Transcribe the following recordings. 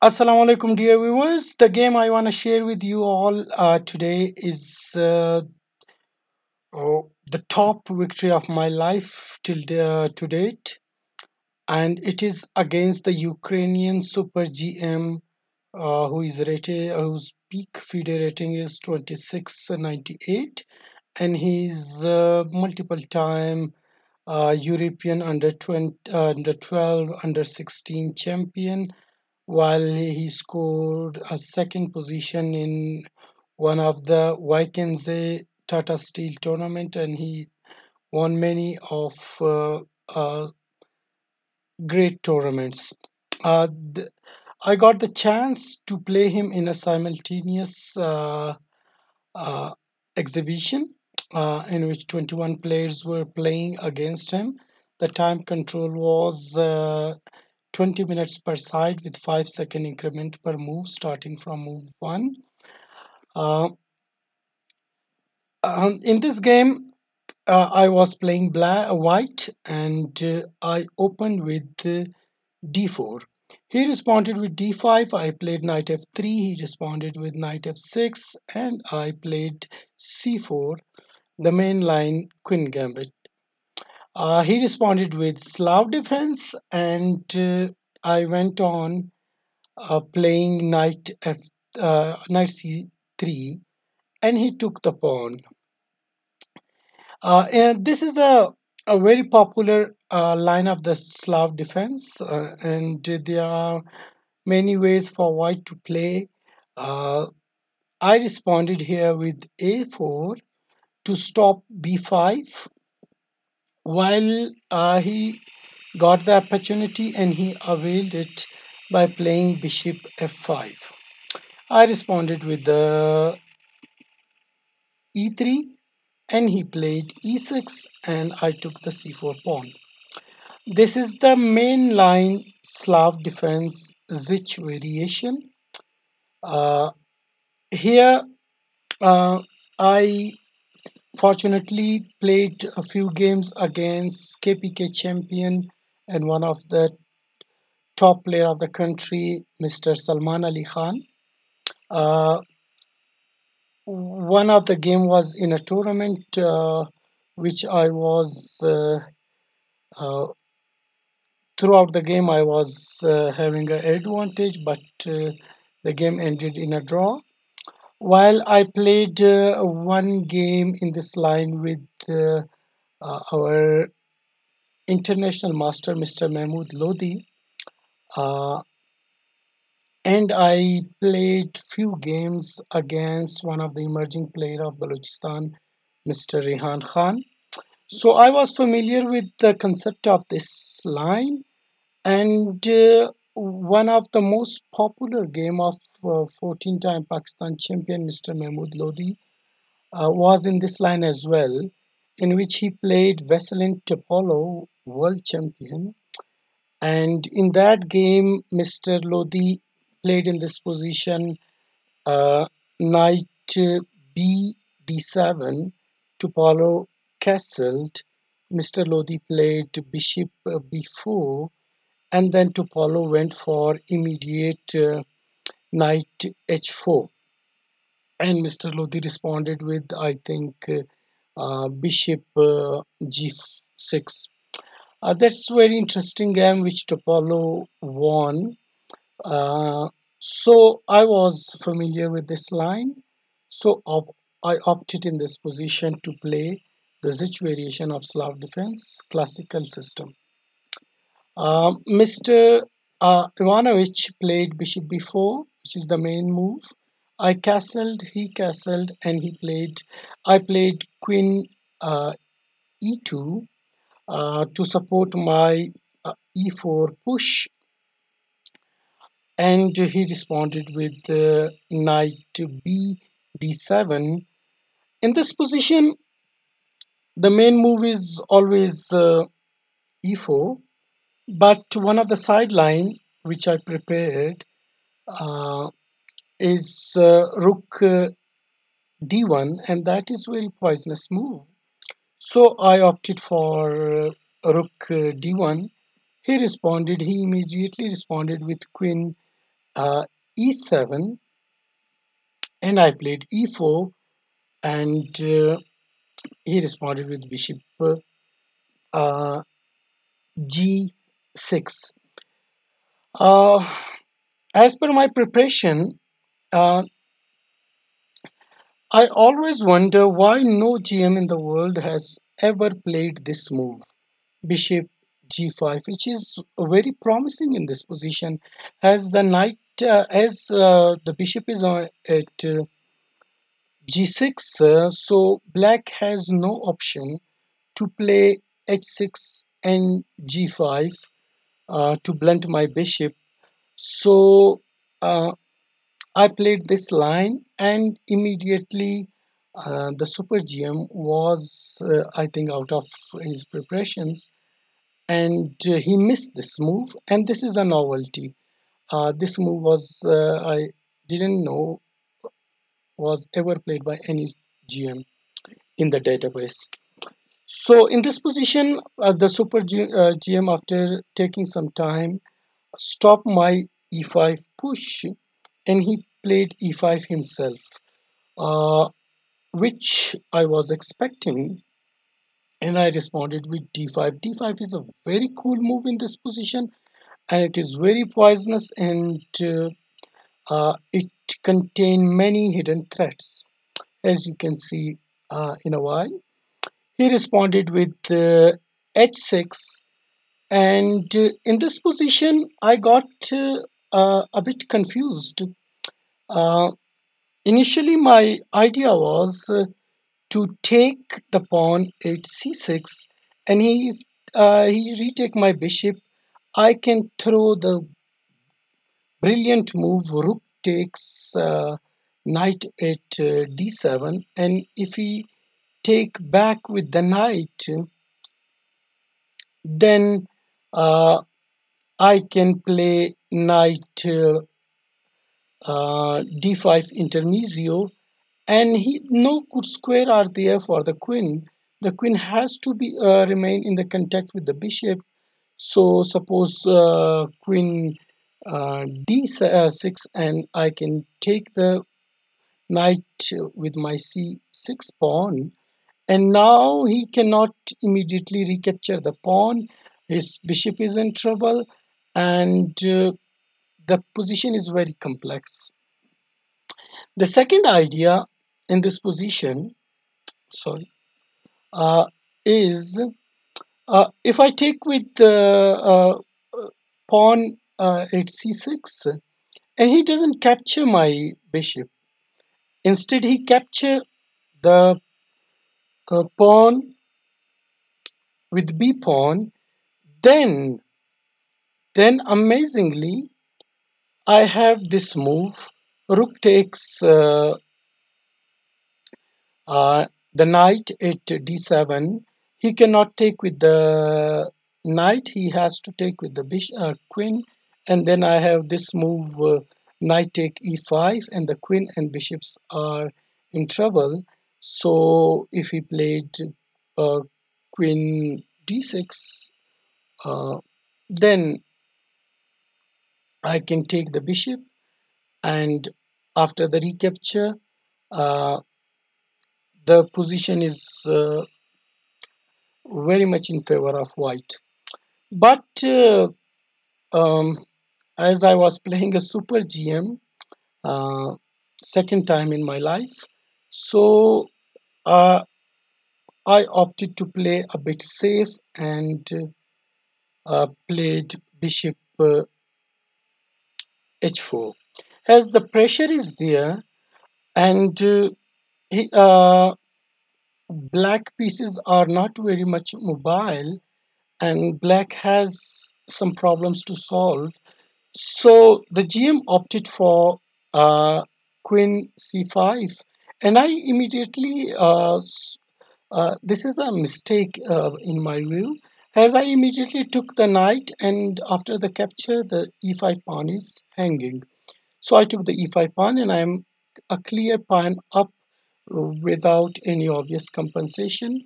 Assalamu alaikum, dear viewers. The game I want to share with you all uh, today is uh, oh, the top victory of my life till the, to date, and it is against the Ukrainian Super GM, uh, who is rated, whose peak FIDE rating is 2698, and he's uh, multiple time uh, European under 20, uh, under 12, under 16 champion while he scored a second position in one of the Wijk aan Zee Tata Steel tournament and he won many of uh, uh, great tournaments. Uh, th- I got the chance to play him in a simultaneous uh, uh, exhibition uh, in which 21 players were playing against him. The time control was 20 minutes per side with 5 second increment per move starting from move 1 uh, um, in this game uh, i was playing black white and uh, i opened with uh, d4 he responded with d5 i played knight f3 he responded with knight f6 and i played c4 the main line queen gambit uh, he responded with Slav defense, and uh, I went on uh, playing knight f uh, knight c3, and he took the pawn. Uh, and this is a a very popular uh, line of the Slav defense, and there are many ways for white to play. I responded here with a4 to stop b5 while uh, he got the opportunity and he availed it by playing bishop f5 i responded with the e3 and he played e6 and i took the c4 pawn. This is the main line slav defense Czech variation. Uh, here uh, i fortunately played a few games against KPK champion and one of the top player of the country, Mr. Salman Ali Khan. Uh, one of the game was in a tournament uh, which I was uh, uh throughout the game I was uh, having an advantage, but uh, the game ended in a draw. While I played uh, one game in this line with uh, uh, our international master, Mr. Mahmood Lodi, uh, and I played few games against one of the emerging player of Balochistan, Mr. Rehan Khan. So I was familiar with the concept of this line, and uh, one of the most popular game of 14-time Pakistan champion Mr. Mahmood Lodi uh, was in this line as well, in which he played Veselin Topalov, world champion. And in that game, Mr. Lodi played in this position uh, knight b d7, Topalov castled. Mr. Lodi played bishop b4, and then Topalov went for immediate uh, knight h4 and Mr. Lodi responded with I think uh, uh, bishop uh, g6 uh, that's very interesting game which Topalov won. Uh, so I was familiar with this line. So op I opted in this position to play the Czech variation of Slav defense classical system Mr. Uh, Ivanovich played bishop b4 which is the main move. I castled, he castled, and he played. I played queen uh, e2 uh, to support my uh, e4 push, and he responded with uh, knight b d7. In this position, the main move is always uh, e4, but one of the sideline which I prepared uh, is uh, rook uh, d1 and that is very poisonous move. So I opted for uh, rook uh, d1 he responded he immediately responded with queen uh, e7 and I played e4 and he responded with bishop uh, g6 uh, as per my preparation uh, I always wonder why no GM in the world has ever played this move. Bishop g5 which is very promising in this position as the knight uh, as uh, the bishop is on at uh, g6 uh, so black has no option to play h6 and g5 uh, to blunt my bishop. So uh, I played this line and immediately uh, the super GM was uh, I think out of his preparations. And uh, he missed this move. And this is a novelty. Uh, this move was uh, I didn't know was ever played by any GM in the database so in this position uh, the super G GM after taking some time stopped my e5 push and he played e5 himself uh, which I was expecting and I responded with d5 d5 is a very cool move in this position and it is very poisonous and uh, uh, it contain many hidden threats as you can see uh, in a while he responded with uh, h6 and uh, in this position I got uh, a bit confused. Initially my idea was to take the pawn at c6 and he uh, he retake my bishop. I can throw the brilliant move rook takes uh, knight at uh, d7 and if he take back with the knight then uh, I can play knight uh, uh, d5 intermezzo and he no good square are there for the queen. The queen has to be uh, remain in the contact with the bishop. So suppose uh, queen uh, d6 and I can take the knight with my c6 pawn and now he cannot immediately recapture the pawn. His bishop is in trouble and uh, the position is very complex. The second idea in this position sorry uh, is uh, if I take with the uh, pawn uh, at c6 and he doesn't capture my bishop. Instead he capture the uh, pawn with b pawn then then amazingly I have this move. Rook takes uh, uh, the knight at d7 he cannot take with the knight. He has to take with the bishop uh, queen. And then I have this move uh, knight take e5 and the queen and bishops are in trouble so if he played uh, queen d6 uh, then I can take the bishop. And after the recapture uh, the position is uh, very much in favor of white. But uh, um, as I was playing a super GM uh, second time in my life so uh, I opted to play a bit safe and uh, played bishop h4 as the pressure is there and uh, he, uh, black pieces are not very much mobile and black has some problems to solve so the GM opted for uh, queen c5 and I immediately uh, uh, this is a mistake uh, in my view as I immediately took the knight and after the capture the e5 pawn is hanging so I took the e5 pawn and I'm a clear pawn up without any obvious compensation.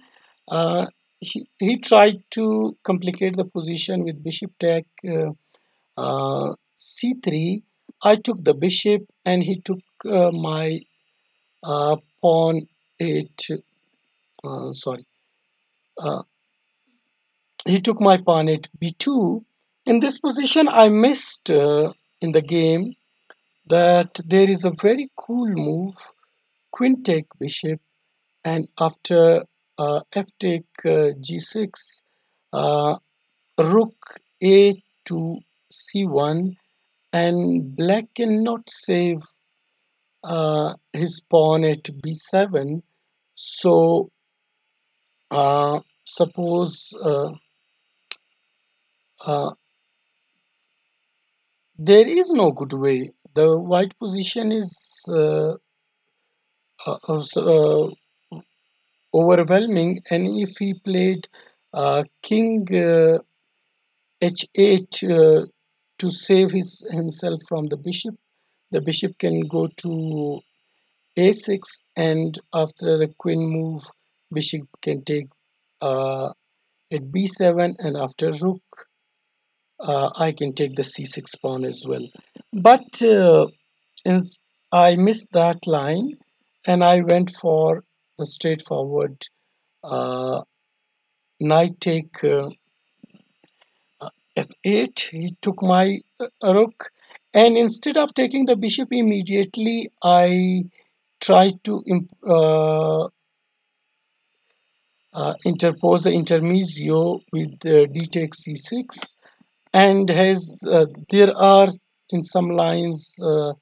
Uh, he, he tried to complicate the position with bishop take uh, uh, c3. I took the bishop and he took uh, my pawn 8 uh, sorry uh, he took my pawn at b2 in this position I missed uh, in the game that there is a very cool move. Queen take bishop and after uh, f take uh, g6 uh, rook a to c1 and black cannot save uh, his pawn at b7 so uh, suppose uh, uh, there is no good way. The white position is uh, uh, overwhelming. And if he played king uh, h8 uh, to save his himself from the bishop the bishop can go to a6 and after the queen move bishop can take uh, at b7 and after rook uh, I can take the c6 pawn as well. But uh, I missed that line and I went for the straightforward uh, knight take uh, uh f8 he took my rook and instead of taking the bishop immediately I try to uh, uh, interpose the intermezzo with the d takes c6 and has uh, there are in some lines uh,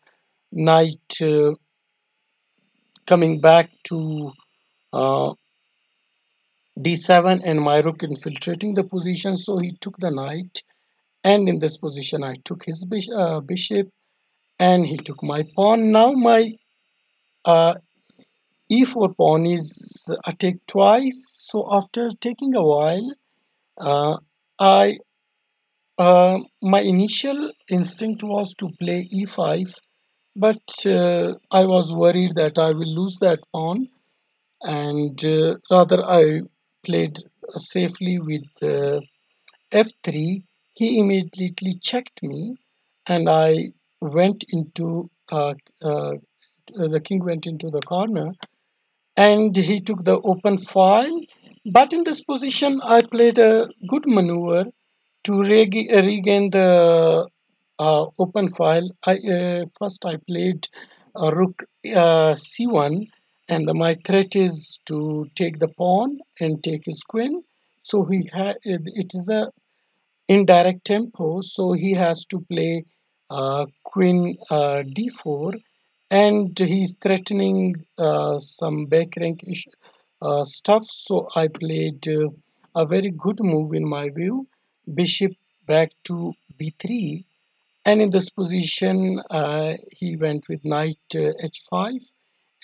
knight uh, coming back to uh, d7 and my rook infiltrating the position. So he took the knight and in this position I took his uh, bishop and he took my pawn. Now my uh, e4 pawn is attacked twice so after taking a while uh, I uh, my initial instinct was to play e5 but uh, I was worried that I will lose that pawn. And uh, rather I played safely with uh, f3 he immediately checked me and I went into uh, uh, the king went into the corner and he took the open file. But in this position I played a good maneuver to reg regain the uh, open file. I uh, first I played a rook uh, c1 and my threat is to take the pawn and take his queen. So he had it is a indirect tempo so he has to play uh, queen uh, d4 and he's threatening uh, some back rank uh, stuff. So I played uh, a very good move in my view. Bishop back to b3 and in this position uh, he went with knight h5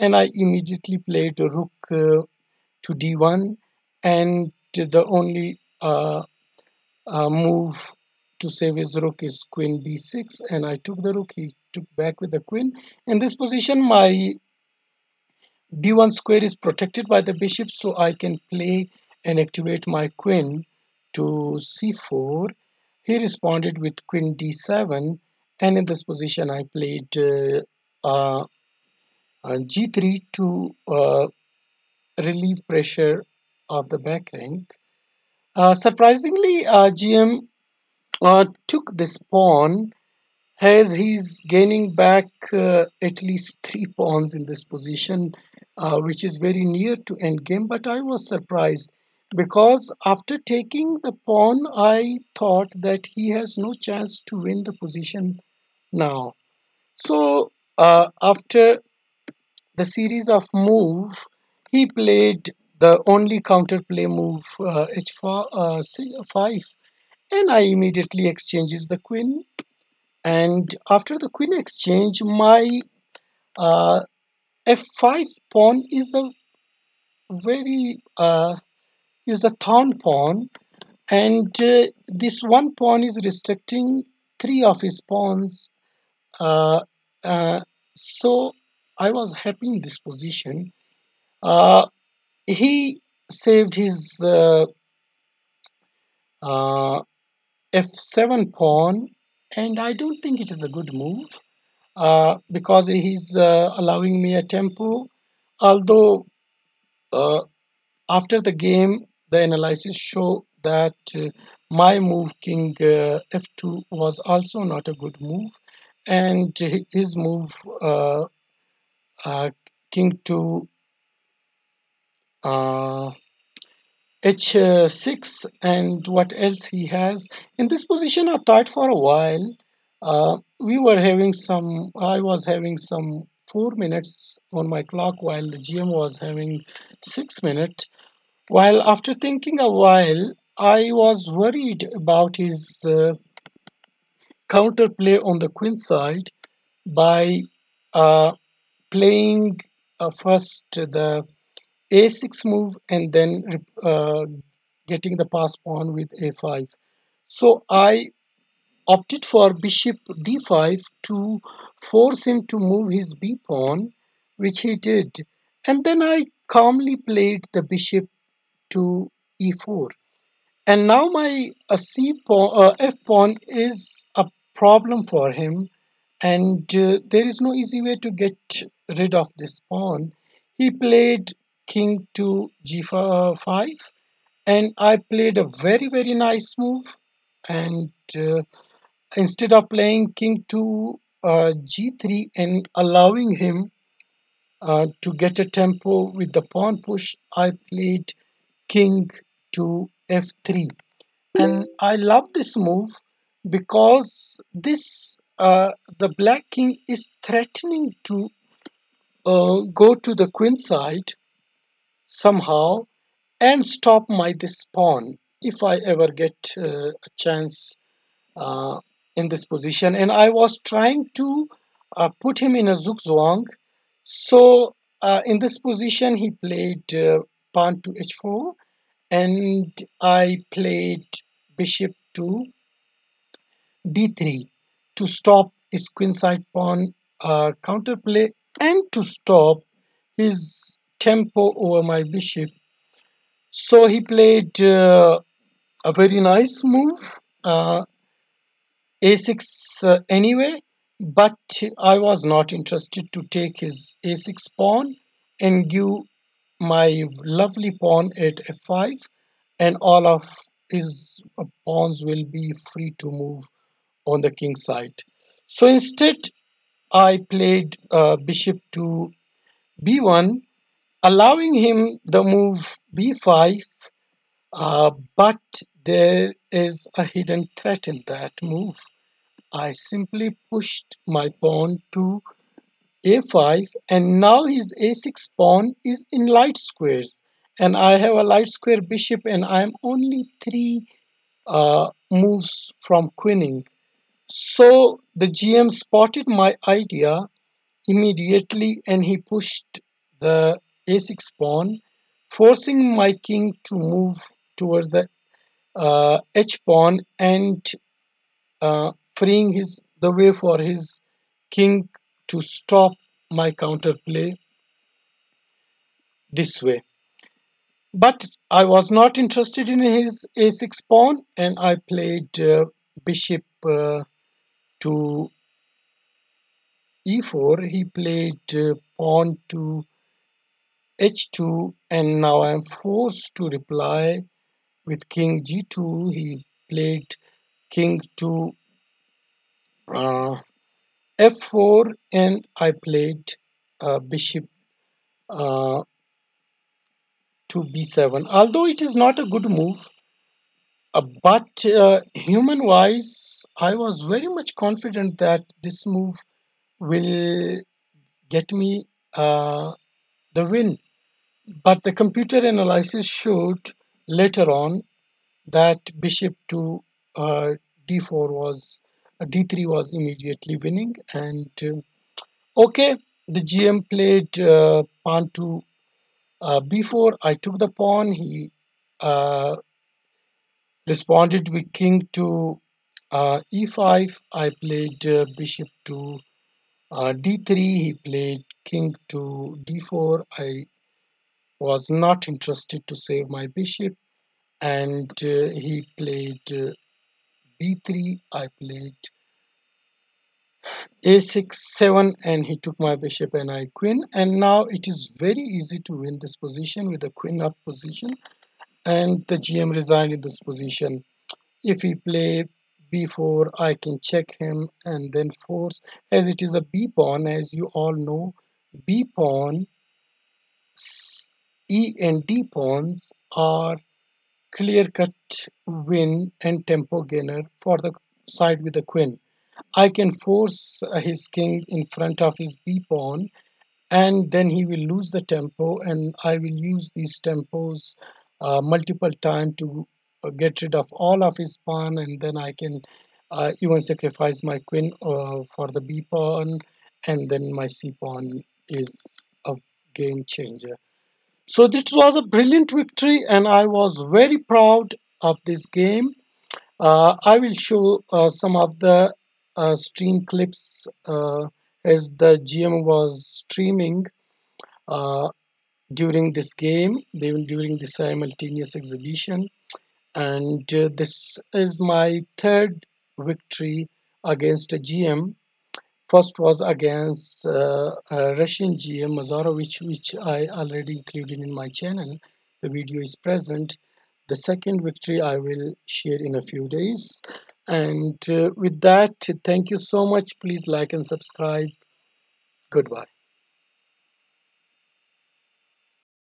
and I immediately played rook to d1 and the only uh, uh, move to save his rook is queen b6 and I took the rook he took back with the queen in this position my b1 square is protected by the bishop so I can play and activate my queen to c4 he responded with queen d7 and in this position I played uh, uh, g3 to uh, relieve pressure of the back rank. Uh, surprisingly, uh, GM uh, took this pawn as he's gaining back uh, at least three pawns in this position, uh, which is very near to endgame. But I was surprised because after taking the pawn, I thought that he has no chance to win the position now. So after the series of move he played the only counterplay move uh, h5 uh, and I immediately exchanges the queen and after the queen exchange my uh, f5 pawn is a very uh, is a thorn pawn and uh, this one pawn is restricting three of his pawns uh, uh, so I was happy in this position. He saved his uh, uh, f7 pawn and I don't think it is a good move. uh, because he's uh, allowing me a tempo. Although uh, after the game, the analysis show that uh, my move King uh, F2 was also not a good move, and his move King 2 uh, h6 and what else he has? In this position i thought for a while uh, we were having some i was having some four minutes on my clock while the gm was having six minutes while after thinking a while i was worried about his uh, counterplay on the queen side by uh, playing uh, first the a6 move and then uh, getting the pass pawn with a5 so i opted for bishop d5 to force him to move his b pawn which he did. And then i calmly played the bishop to e4 and now my uh, c pawn uh, f pawn is a problem for him. And uh, there is no easy way to get rid of this pawn. He played king to g5 and I played a very very nice move. And uh, instead of playing king to uh, g3 and allowing him uh, to get a tempo with the pawn push I played king to f3 and I love this move because this uh, the black king is threatening to uh, go to the queen side somehow and stop my this pawn if I ever get uh, a chance uh, in this position. And I was trying to uh, put him in a zugzwang so uh, in this position he played uh, pawn to h4 and I played bishop to d3 to stop his queenside pawn uh, counterplay and to stop his tempo over my bishop. So he played uh, a very nice move, uh, a6 uh, anyway, but I was not interested to take his a6 pawn and give my lovely pawn at f5 and all of his pawns will be free to move on the king side. So instead I played uh, bishop to b1 allowing him the move b5 uh, but there is a hidden threat in that move. I simply pushed my pawn to a5 and now his a6 pawn is in light squares and I have a light square bishop and I'm only three uh, moves from queening. So the GM spotted my idea immediately and he pushed the a6 pawn, forcing my king to move towards the uh, h pawn and uh, freeing his the way for his king to stop my counterplay this way. But I was not interested in his a6 pawn and I played uh, bishop uh, to e4. He played uh, pawn to h2 and now I am forced to reply with king g2 he played king to uh, f4 and I played uh, bishop uh, to b7 although it is not a good move uh, but uh, human wise I was very much confident that this move will get me uh, the win but the computer analysis showed later on that bishop to uh, d4 was uh, d3 was immediately winning. And uh, okay the gm played uh, pawn to uh, b4 i took the pawn. He responded with king to e5 i played bishop to d3 he played king to d4 i was not interested to save my bishop and uh, he played uh, b3 I played a6 7 and he took my bishop and I queen. And now it is very easy to win this position with the queen up position and the GM resigned in this position. If he play b4 I can check him and then force. As it is a b pawn as you all know b pawn e and d pawns are clear cut win and tempo gainer for the side with the queen. I can force his king in front of his b pawn and then he will lose the tempo and I will use these tempos uh, multiple time to uh, get rid of all of his pawn and then I can uh, even sacrifice my queen uh, for the b pawn and then my c pawn is a game changer so this was a brilliant victory and I was very proud of this game. Uh, I will show uh, some of the uh, stream clips as the GM was streaming during this game during the simultaneous exhibition. And uh, this is my third victory against a GM first was against uh, Russian GM Mazarovich which I already included in my channel. The video is present. The second victory I will share in a few days. And uh, with that thank you so much. Please like and subscribe. Goodbye